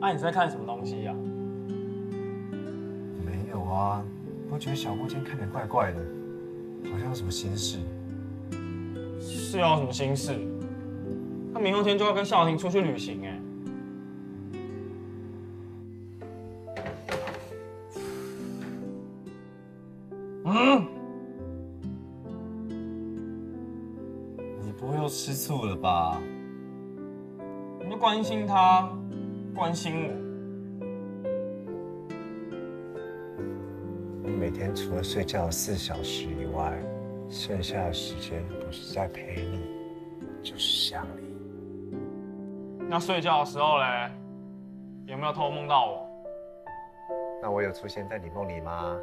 啊，你在看什么东西呀、没有啊，我觉得小布今天看起来怪怪的，好像有什么心事。是要有什么心事？他明后天就要跟孝婷出去旅行哎。嗯，你不会又吃醋了吧？你就关心他，关心我。你每天除了睡觉四小时以外，剩下的时间不是在陪你，就是想你。那睡觉的时候嘞，有没有偷梦到我？那我有出现在你梦里吗？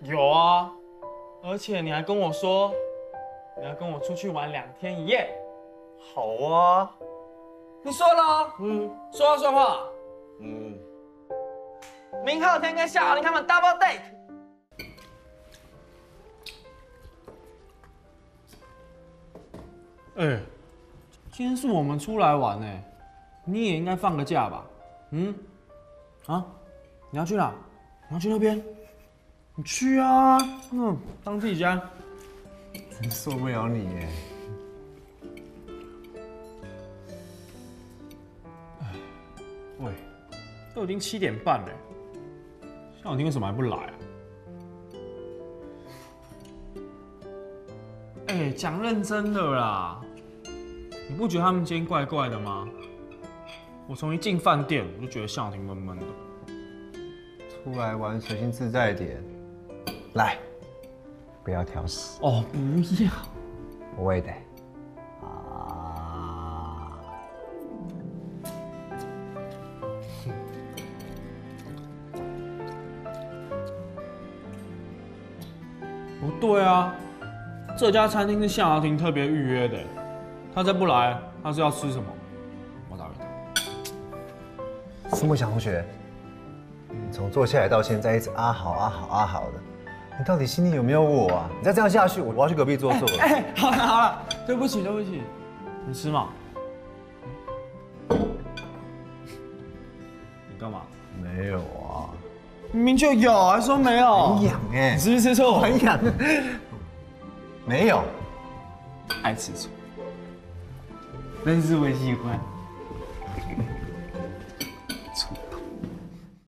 有啊，而且你还跟我说，你要跟我出去玩两天一夜。好啊，你说了哦，嗯，说话算话。嗯，明后天跟夏豪林他们 double date。哎、今天是我们出来玩哎，你也应该放个假吧？嗯？啊？你要去哪？你要去那边？你去啊！嗯，当自己家。真受不了你耶。喂，都已经七点半了，夏小婷为什么还不来啊？哎、讲认真的啦，你不觉得他们今天怪怪的吗？我从一进饭店我就觉得夏小婷闷闷的。出来玩随性自在点，来，不要挑食，哦，不要。我也得。不对啊，这家餐厅是夏小婷特别预约的，他再不来，他是要吃什么？我打给他。苏梦祥同学，你从坐下来到现在一直啊好啊好啊好的，你到底心里有没有我啊？你再这样下去，我我要去隔壁桌坐了。哎、好了好了，对不起对不起，你吃嘛？你干嘛？没有啊，明明就有，还说没有？很痒哎你，是不是吃醋？很痒。没有，爱吃醋，但是我喜欢。